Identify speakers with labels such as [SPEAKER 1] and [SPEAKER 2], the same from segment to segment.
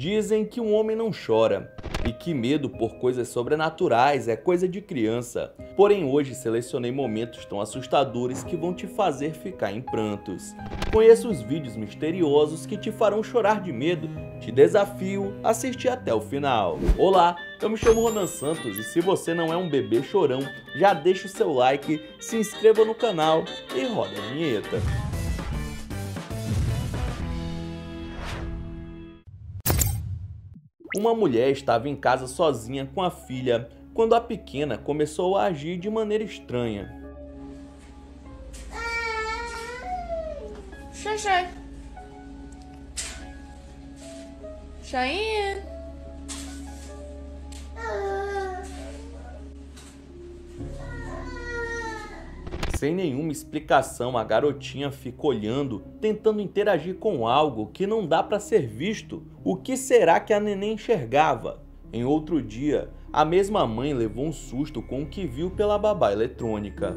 [SPEAKER 1] Dizem que um homem não chora e que medo por coisas sobrenaturais é coisa de criança. Porém, hoje selecionei momentos tão assustadores que vão te fazer ficar em prantos. Conheça os vídeos misteriosos que te farão chorar de medo. Te desafio a assistir até o final. Olá, eu me chamo Ronan Santos e se você não é um bebê chorão, já deixa o seu like, se inscreva no canal e roda a vinheta. Uma mulher estava em casa sozinha com a filha quando a pequena começou a agir de maneira estranha.
[SPEAKER 2] Xaxai. Cheyenne.
[SPEAKER 1] Sem nenhuma explicação, a garotinha fica olhando, tentando interagir com algo que não dá para ser visto. O que será que a neném enxergava? Em outro dia, a mesma mãe levou um susto com o que viu pela babá eletrônica.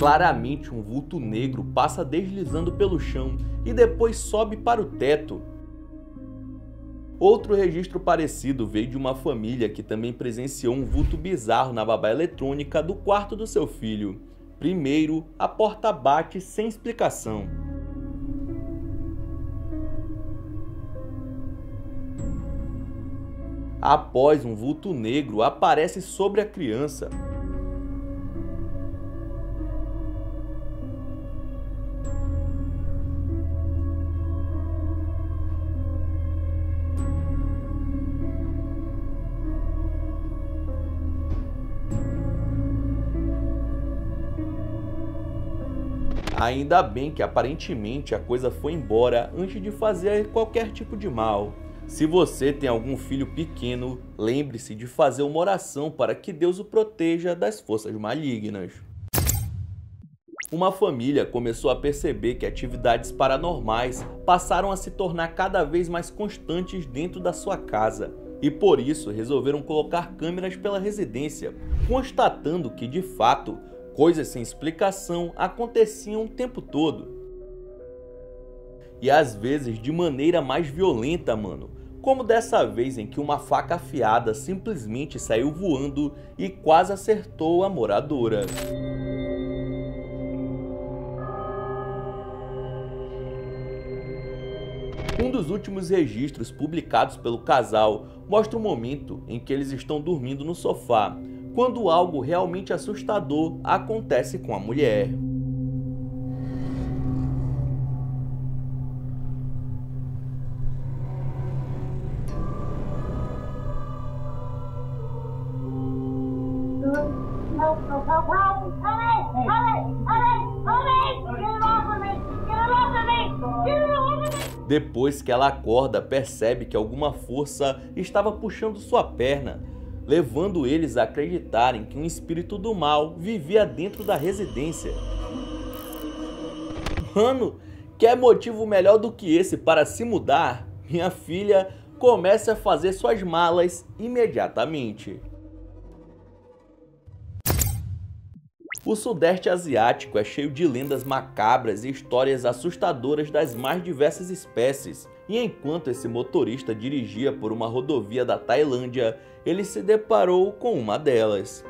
[SPEAKER 1] Claramente, um vulto negro passa deslizando pelo chão e depois sobe para o teto. Outro registro parecido veio de uma família que também presenciou um vulto bizarro na babá eletrônica do quarto do seu filho. Primeiro, a porta bate sem explicação. Após um vulto negro aparece sobre a criança, Ainda bem que aparentemente a coisa foi embora antes de fazer qualquer tipo de mal. Se você tem algum filho pequeno, lembre-se de fazer uma oração para que Deus o proteja das forças malignas. Uma família começou a perceber que atividades paranormais passaram a se tornar cada vez mais constantes dentro da sua casa e por isso resolveram colocar câmeras pela residência, constatando que de fato Coisas sem explicação aconteciam o tempo todo. E às vezes de maneira mais violenta, mano. Como dessa vez em que uma faca afiada simplesmente saiu voando e quase acertou a moradora. Um dos últimos registros publicados pelo casal mostra o momento em que eles estão dormindo no sofá, quando algo realmente assustador acontece com a mulher. Depois que ela acorda, percebe que alguma força estava puxando sua perna levando eles a acreditarem que um espírito do mal vivia dentro da residência. Mano, quer motivo melhor do que esse para se mudar? Minha filha comece a fazer suas malas imediatamente. O Sudeste Asiático é cheio de lendas macabras e histórias assustadoras das mais diversas espécies, e enquanto esse motorista dirigia por uma rodovia da Tailândia, ele se deparou com uma delas.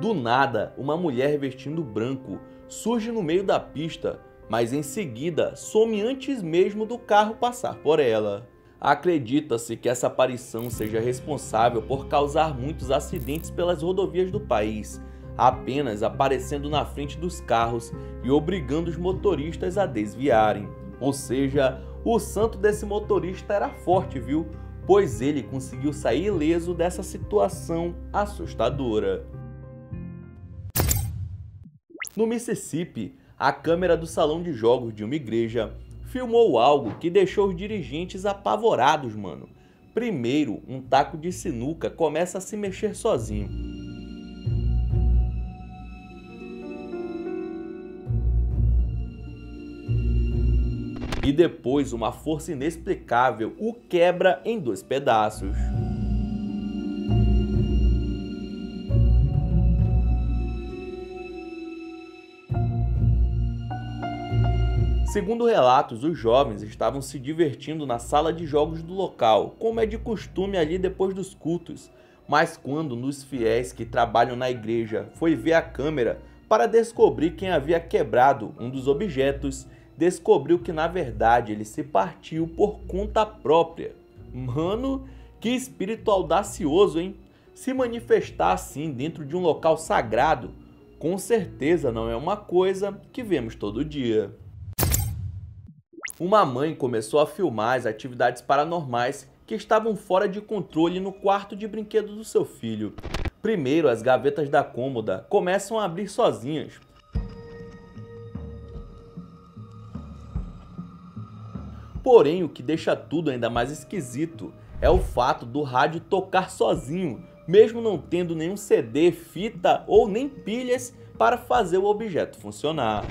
[SPEAKER 1] Do nada, uma mulher vestindo branco surge no meio da pista, mas em seguida some antes mesmo do carro passar por ela. Acredita-se que essa aparição seja responsável por causar muitos acidentes pelas rodovias do país, apenas aparecendo na frente dos carros e obrigando os motoristas a desviarem. Ou seja, o santo desse motorista era forte, viu? Pois ele conseguiu sair ileso dessa situação assustadora. No Mississippi, a câmera do salão de jogos de uma igreja filmou algo que deixou os dirigentes apavorados, mano. Primeiro, um taco de sinuca começa a se mexer sozinho. e depois uma força inexplicável o quebra em dois pedaços. Segundo relatos, os jovens estavam se divertindo na sala de jogos do local, como é de costume ali depois dos cultos. Mas quando dos fiéis que trabalham na igreja foi ver a câmera para descobrir quem havia quebrado um dos objetos, descobriu que na verdade ele se partiu por conta própria. Mano, que espírito audacioso, hein? Se manifestar assim dentro de um local sagrado, com certeza não é uma coisa que vemos todo dia. Uma mãe começou a filmar as atividades paranormais que estavam fora de controle no quarto de brinquedo do seu filho. Primeiro, as gavetas da cômoda começam a abrir sozinhas. Porém, o que deixa tudo ainda mais esquisito é o fato do rádio tocar sozinho, mesmo não tendo nenhum CD, fita ou nem pilhas para fazer o objeto funcionar.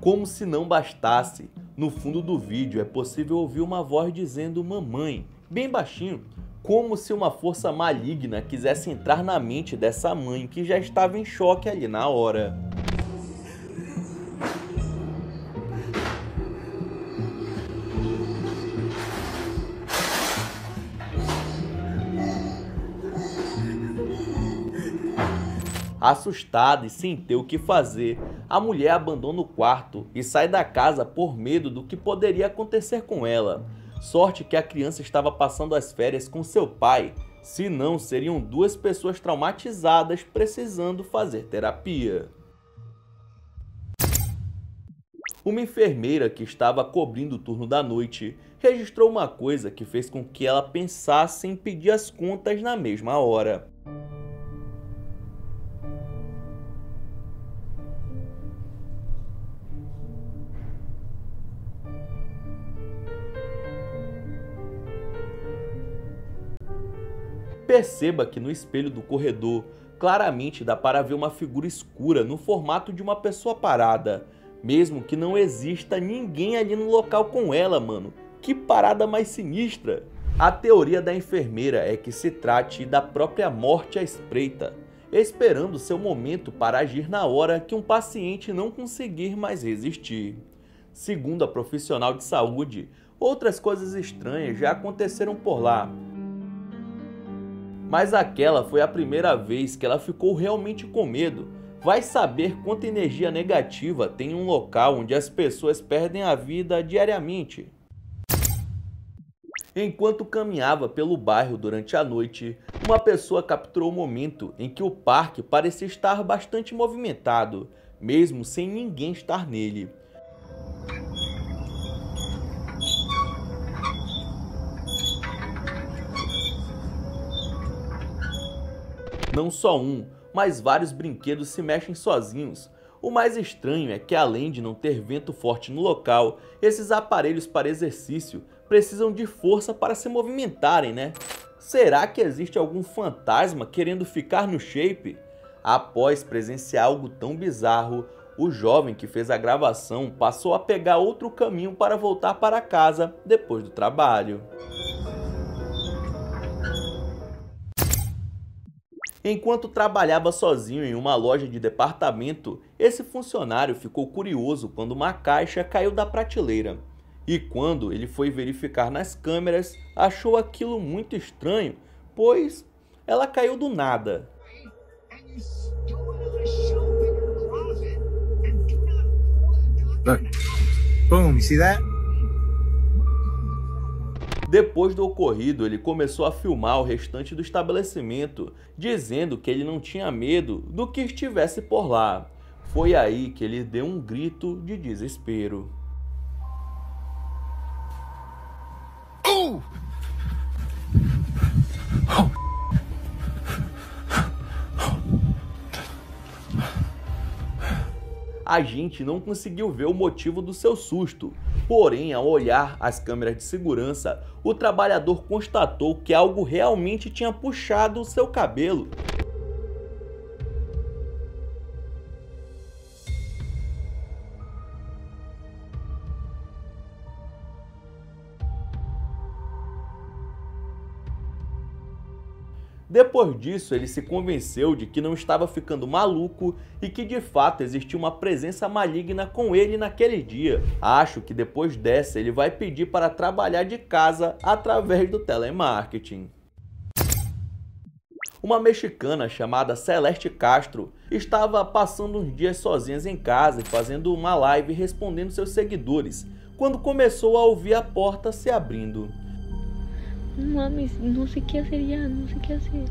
[SPEAKER 1] Como se não bastasse, no fundo do vídeo é possível ouvir uma voz dizendo mamãe, bem baixinho, como se uma força maligna quisesse entrar na mente dessa mãe que já estava em choque ali na hora. Assustada e sem ter o que fazer, a mulher abandona o quarto e sai da casa por medo do que poderia acontecer com ela. Sorte que a criança estava passando as férias com seu pai, senão seriam duas pessoas traumatizadas precisando fazer terapia. Uma enfermeira que estava cobrindo o turno da noite registrou uma coisa que fez com que ela pensasse em pedir as contas na mesma hora. Perceba que no espelho do corredor claramente dá para ver uma figura escura no formato de uma pessoa parada, mesmo que não exista ninguém ali no local com ela, mano. Que parada mais sinistra! A teoria da enfermeira é que se trate da própria morte à espreita, esperando seu momento para agir na hora que um paciente não conseguir mais resistir. Segundo a profissional de saúde, outras coisas estranhas já aconteceram por lá, mas aquela foi a primeira vez que ela ficou realmente com medo. Vai saber quanta energia negativa tem em um local onde as pessoas perdem a vida diariamente. Enquanto caminhava pelo bairro durante a noite, uma pessoa capturou o momento em que o parque parecia estar bastante movimentado, mesmo sem ninguém estar nele. Não só um, mas vários brinquedos se mexem sozinhos. O mais estranho é que além de não ter vento forte no local, esses aparelhos para exercício precisam de força para se movimentarem, né? Será que existe algum fantasma querendo ficar no shape? Após presenciar algo tão bizarro, o jovem que fez a gravação passou a pegar outro caminho para voltar para casa depois do trabalho. Enquanto trabalhava sozinho em uma loja de departamento, esse funcionário ficou curioso quando uma caixa caiu da prateleira. E quando ele foi verificar nas câmeras, achou aquilo muito estranho, pois ela caiu do nada. Look. Boom, see that? Depois do ocorrido, ele começou a filmar o restante do estabelecimento, dizendo que ele não tinha medo do que estivesse por lá. Foi aí que ele deu um grito de desespero. Oh! A gente não conseguiu ver o motivo do seu susto, Porém, ao olhar as câmeras de segurança, o trabalhador constatou que algo realmente tinha puxado o seu cabelo. Depois disso, ele se convenceu de que não estava ficando maluco e que de fato existia uma presença maligna com ele naquele dia. Acho que depois dessa ele vai pedir para trabalhar de casa através do telemarketing. Uma mexicana chamada Celeste Castro estava passando uns dias sozinhas em casa e fazendo uma live respondendo seus seguidores, quando começou a ouvir a porta se abrindo.
[SPEAKER 2] Mami, não sei o que fazer já, não sei o que fazer.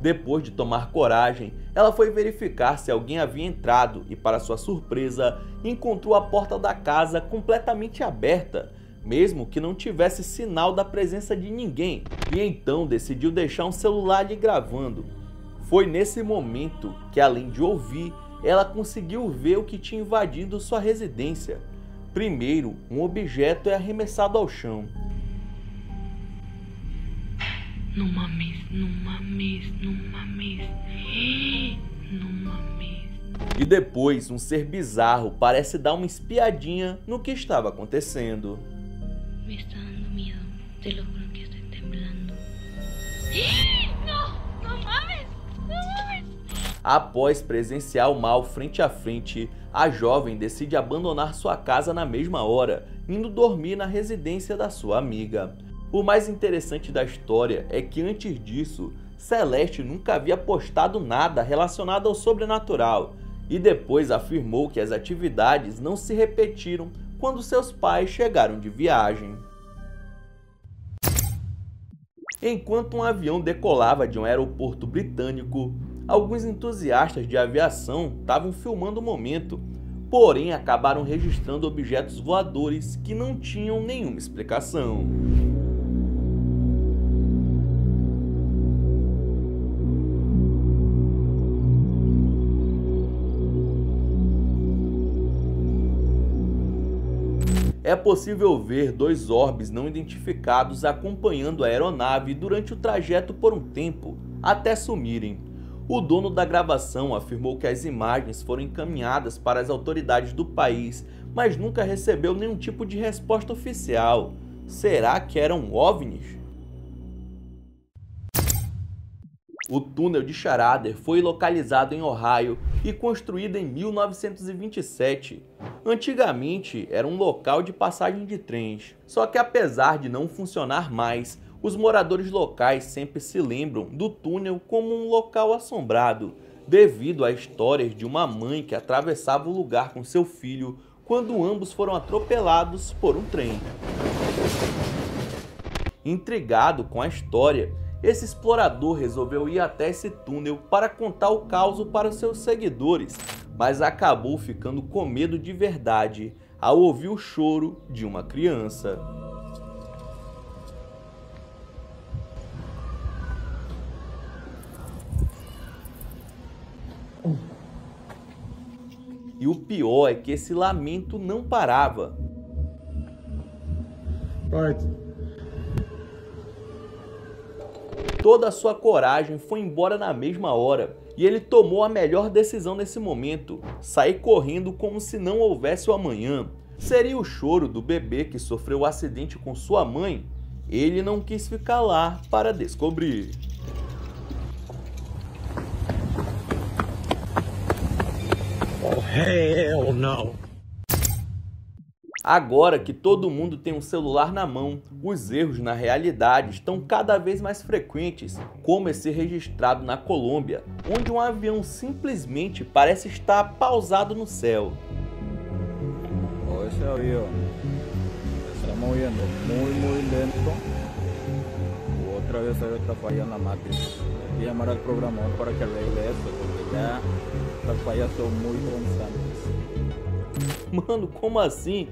[SPEAKER 1] Depois de tomar coragem, ela foi verificar se alguém havia entrado e, para sua surpresa, encontrou a porta da casa completamente aberta, mesmo que não tivesse sinal da presença de ninguém, e então decidiu deixar um celular lhe gravando. Foi nesse momento que, além de ouvir, ela conseguiu ver o que tinha invadido sua residência. Primeiro, um objeto é arremessado ao chão.
[SPEAKER 2] Não mames, não mames, não mames. Não mames.
[SPEAKER 1] E depois, um ser bizarro parece dar uma espiadinha no que estava acontecendo.
[SPEAKER 2] Me está dando medo. Te lo juro que estoy temblando.
[SPEAKER 1] Após presenciar o mal frente a frente, a jovem decide abandonar sua casa na mesma hora, indo dormir na residência da sua amiga. O mais interessante da história é que antes disso, Celeste nunca havia postado nada relacionado ao sobrenatural e depois afirmou que as atividades não se repetiram quando seus pais chegaram de viagem. Enquanto um avião decolava de um aeroporto britânico, alguns entusiastas de aviação estavam filmando o momento, porém acabaram registrando objetos voadores que não tinham nenhuma explicação. é possível ver dois orbes não identificados acompanhando a aeronave durante o trajeto por um tempo, até sumirem. O dono da gravação afirmou que as imagens foram encaminhadas para as autoridades do país, mas nunca recebeu nenhum tipo de resposta oficial. Será que eram OVNIs? O túnel de Charader foi localizado em Ohio e construído em 1927. Antigamente era um local de passagem de trens, só que apesar de não funcionar mais, os moradores locais sempre se lembram do túnel como um local assombrado, devido a histórias de uma mãe que atravessava o lugar com seu filho quando ambos foram atropelados por um trem. Intrigado com a história, esse explorador resolveu ir até esse túnel para contar o caos para seus seguidores, mas acabou ficando com medo de verdade ao ouvir o choro de uma criança. E o pior é que esse lamento não parava.
[SPEAKER 3] Right.
[SPEAKER 1] Toda a sua coragem foi embora na mesma hora e ele tomou a melhor decisão nesse momento: sair correndo como se não houvesse o amanhã. Seria o choro do bebê que sofreu o um acidente com sua mãe? Ele não quis ficar lá para descobrir.
[SPEAKER 3] Hell no!
[SPEAKER 1] Agora que todo mundo tem um celular na mão, os erros na realidade estão cada vez mais frequentes, como esse registrado na Colômbia, onde um avião simplesmente parece estar pausado no céu.
[SPEAKER 4] Esse avião está movendo muito, muito lento. Outra vez ele está falhando a máquina. Tem que chamar ao programador para que arregle isso, porque já as falhas são muito constantes.
[SPEAKER 1] Mano, como assim?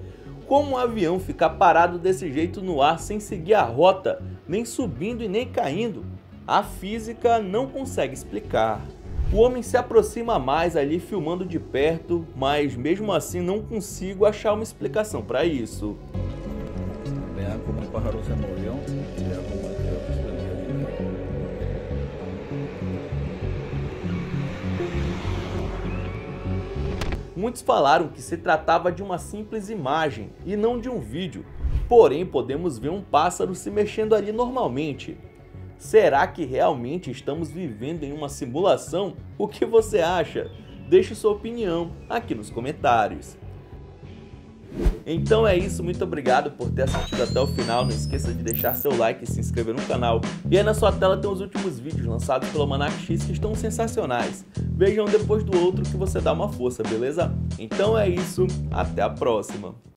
[SPEAKER 1] Como um avião ficar parado desse jeito no ar sem seguir a rota, nem subindo e nem caindo? A física não consegue explicar. O homem se aproxima mais ali filmando de perto, mas mesmo assim não consigo achar uma explicação para isso.
[SPEAKER 4] Como se
[SPEAKER 1] Muitos falaram que se tratava de uma simples imagem e não de um vídeo, porém podemos ver um pássaro se mexendo ali normalmente. Será que realmente estamos vivendo em uma simulação? O que você acha? Deixe sua opinião aqui nos comentários. Então é isso, muito obrigado por ter assistido até o final. Não esqueça de deixar seu like e se inscrever no canal. E aí na sua tela tem os últimos vídeos lançados pelo Manac X que estão sensacionais. Vejam depois do outro que você dá uma força, beleza? Então é isso, até a próxima.